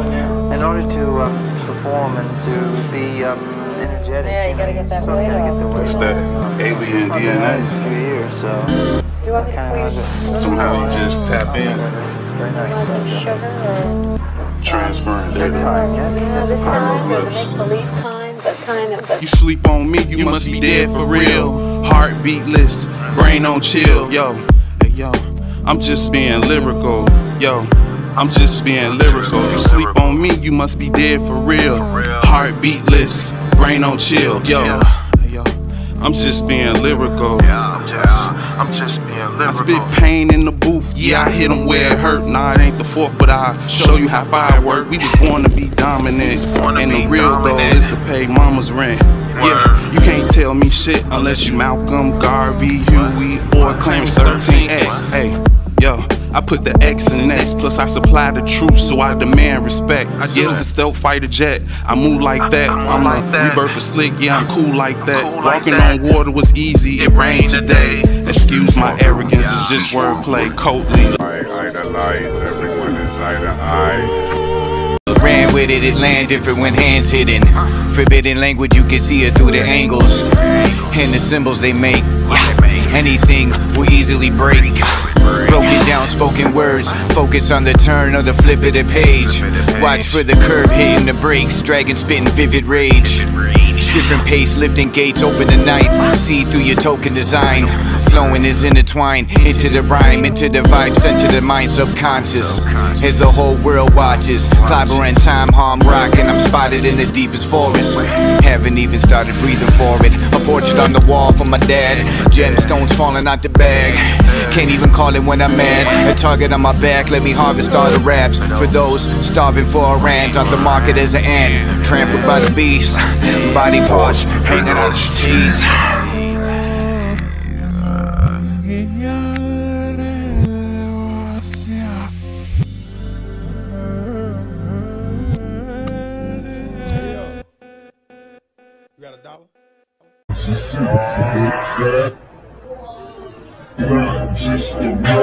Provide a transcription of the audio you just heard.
uh, in order to, um, to perform and to be um, energetic, Yeah, you gotta get that sort of weight gotta off. get the weight that alien I've been at it DNA. for three years, so Do you want me to kind of Somehow you just tap in, It's very nice. sugar transferring data. you know yes, this of time course. or the make believe time, but kind of the You sleep on me, you, must be dead for real. Heart beatless, brain on chill. Yo, hey yo, I'm just being lyrical. Yo, I'm just being lyrical. You sleep on me, you must be dead for real. Heart beatless, brain on chill. Yo, I'm just being lyrical. I'm just being lyrical. I spit pain in the booth, yeah, I hit 'em where it hurt. Nah, it ain't the fourth, but I show you how fire work. We was born to be dominant, and the real goal is to pay mama's rent. Yeah, you can't tell me shit unless you Malcolm, Garvey, Huey, or Clarence 13X. Hey. I put the X in X, plus I supply the truth, so I demand respect. I Yes, the stealth fighter jet, I move like that. I move I'm like a that. rebirth for slick, yeah, I'm cool like that. Walking on water was easy, it rained today. Excuse my arrogance, it's just wordplay. Coatly, I idolize everyone is eye to eye. Ran with it, it land different when hands hidden. Forbidden language, you can see it through the angles. And the symbols they make. Anything will easily break. Spoken words. Focus on the turn or the flip of the page. Watch for the curb hitting the brakes. Dragon spitting vivid rage. Different pace, lifting gates, open the knife. See through your token design. Flowing is intertwined into the rhyme, into the vibe, sent to the mind subconscious. As the whole world watches, clobber and time harm rocking. I'm spotted in the deepest forest. Haven't even started breathing for it. A portrait on the wall for my dad. Gemstones falling out the bag. Can't even call it when I'm mad. A target on my back, let me harvest all the raps. For those starving for a rant, on the market as an ant. Trampled by the beast. Body parts hanging out his teeth. Not just a